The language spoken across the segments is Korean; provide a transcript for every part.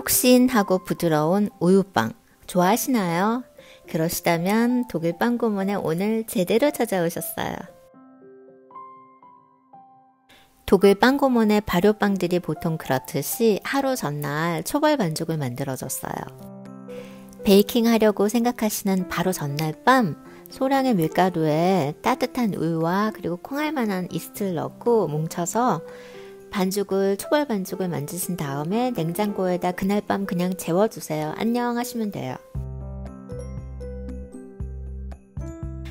폭신하고 부드러운 우유빵 좋아하시나요? 그러시다면 독일 빵 고문에 오늘 제대로 찾아오셨어요. 독일 빵 고문의 발효빵들이 보통 그렇듯이 하루 전날 초벌 반죽을 만들어줬어요. 베이킹 하려고 생각하시는 바로 전날 밤 소량의 밀가루에 따뜻한 우유와 그리고 콩알 만한 이스트를 넣고 뭉쳐서 반죽을 초벌 반죽을 만드신 다음에 냉장고에다 그날 밤 그냥 재워주세요. 안녕 하시면 돼요.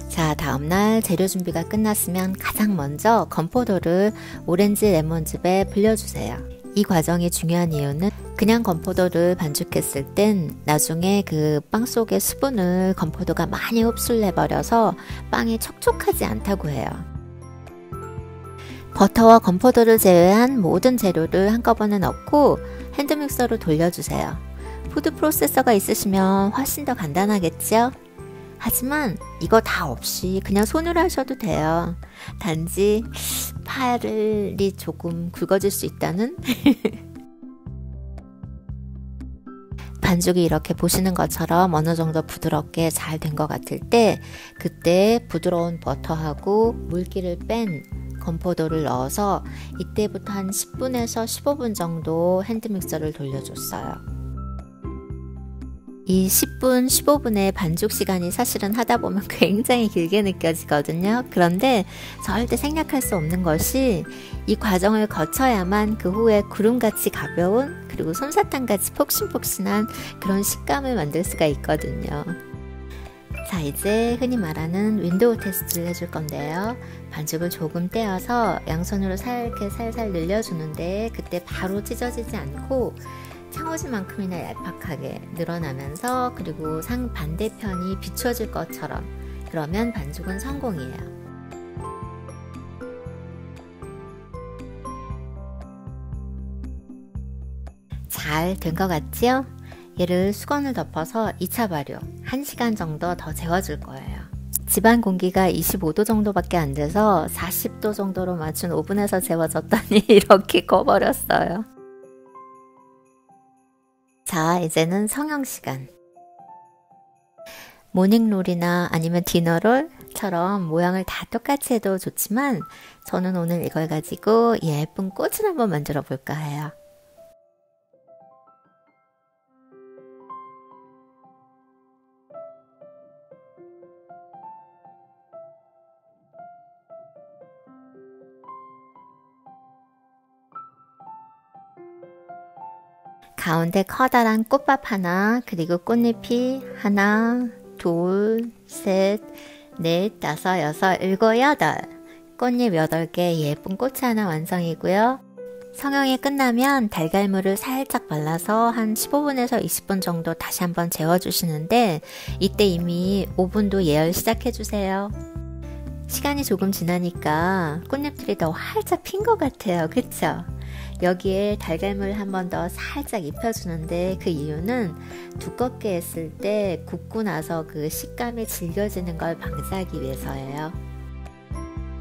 자, 다음날 재료 준비가 끝났으면 가장 먼저 건포도를 오렌지 레몬즙에 불려주세요. 이 과정이 중요한 이유는 그냥 건포도를 반죽했을 땐 나중에 그 빵 속의 수분을 건포도가 많이 흡수해버려서 빵이 촉촉하지 않다고 해요. 버터와 건포도를 제외한 모든 재료를 한꺼번에 넣고 hand mixer로 돌려주세요. food processor가 있으시면 훨씬 더 간단하겠죠? 하지만 이거 다 없이 그냥 손으로 하셔도 돼요. 단지 팔이 조금 굵어질 수 있다는? 반죽이 이렇게 보시는 것처럼 어느 정도 부드럽게 잘 된 것 같을 때 그때 부드러운 버터하고 물기를 뺀 건포도를 넣어서 이때부터 한 10분에서 15분 정도 핸드믹서를 돌려줬어요. 이 10분, 15분의 반죽 시간이 사실은 하다 보면 굉장히 길게 느껴지거든요. 그런데 절대 생략할 수 없는 것이 이 과정을 거쳐야만 그 후에 구름같이 가벼운 그리고 솜사탕같이 폭신폭신한 그런 식감을 만들 수가 있거든요. 자, 이제 흔히 말하는 window test를 해줄 건데요. 반죽을 조금 떼어서 양손으로 살게 살살 늘려주는데 그때 바로 찢어지지 않고 창호지만큼이나 얄팍하게 늘어나면서 그리고 상 반대편이 비춰질 것처럼 그러면 반죽은 성공이에요. 잘 된 것 같지요? 얘를 수건을 덮어서 2차 발효 1시간 정도 더 재워줄 거예요. 집안 공기가 25도 정도밖에 안 돼서 40도 정도로 맞춘 오븐에서 재워졌더니 이렇게 꺼버렸어요. 자, 이제는 성형 시간. 모닝롤이나 아니면 디너롤처럼 모양을 다 똑같이 해도 좋지만 저는 오늘 이걸 가지고 예쁜 꽃을 한번 만들어 볼까 해요. 가운데 커다란 꽃밥 하나, 그리고 꽃잎이 하나, 둘, 셋, 넷, 다섯, 여섯, 일곱, 여덟. 꽃잎 여덟 개 예쁜 꽃이 하나 완성이고요. 성형이 끝나면 달걀물을 살짝 발라서 한 15분에서 20분 정도 다시 한번 재워주시는데 이때 이미 오븐도 예열 시작해주세요. 시간이 조금 지나니까 꽃잎들이 더 활짝 핀 것 같아요. 그쵸? 여기에 달걀물 한 번 더 살짝 입혀주는데 그 이유는 두껍게 했을 때 굽고 나서 그 식감이 질겨지는 걸 방지하기 위해서예요.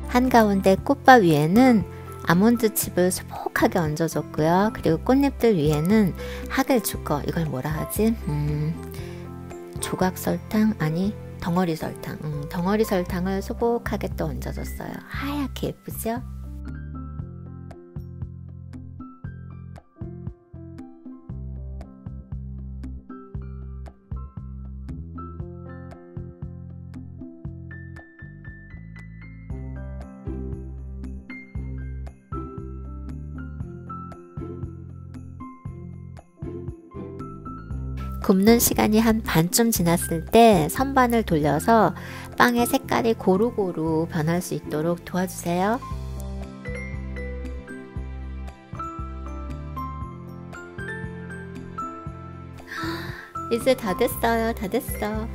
한가운데 꽃밥 위에는 아몬드 칩을 소복하게 얹어줬고요. 그리고 꽃잎들 위에는 하글 주거 이걸 뭐라 하지? 음, 조각 설탕 아니 덩어리 설탕. 음, 덩어리 설탕을 소복하게 또 얹어줬어요. 하얗게 예쁘죠? 굽는 시간이 한 반쯤 지났을 때 선반을 돌려서 빵의 색깔이 고루고루 변할 수 있도록 도와주세요. 이제 다 됐어요. 다 됐어.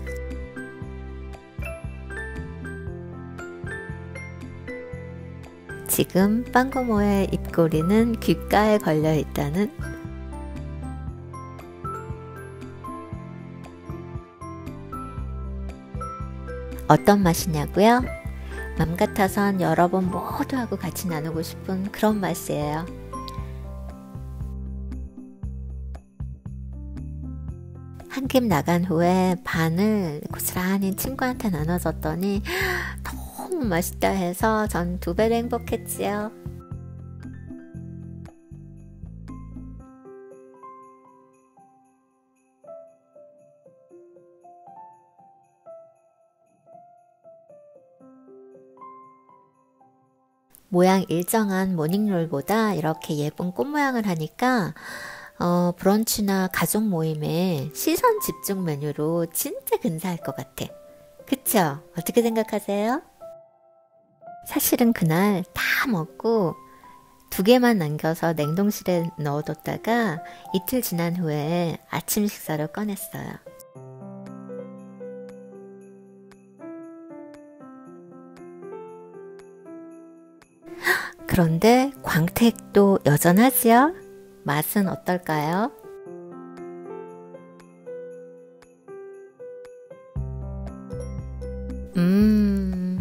지금 빵고모의 입꼬리는 귓가에 걸려 있다는 어떤 맛이냐고요? 맘 같아선 여러분 모두하고 같이 나누고 싶은 그런 맛이에요. 한 깁 나간 후에 반을 고스란히 친구한테 나눠줬더니 너무 맛있다 해서 전 두 배로 행복했지요. 모양 일정한 모닝롤보다 이렇게 예쁜 꽃 모양을 하니까 어, 브런치나 가족 모임에 시선 집중 메뉴로 진짜 근사할 것 같아. 그쵸? 어떻게 생각하세요? 사실은 그날 다 먹고 두 개만 남겨서 냉동실에 넣어뒀다가 이틀 지난 후에 아침 식사를 꺼냈어요. 그런데 광택도 여전하지요? 맛은 어떨까요? 음.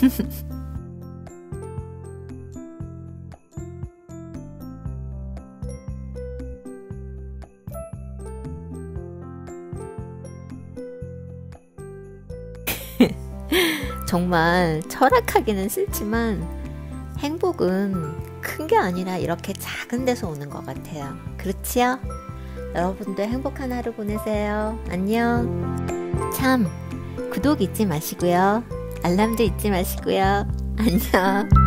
정말 철학하기는 싫지만 행복은 큰 게 아니라 이렇게 작은 데서 오는 것 같아요. 그렇지요? 여러분도 행복한 하루 보내세요. 안녕. 참, 구독 잊지 마시고요. 알람도 잊지 마시고요. 안녕.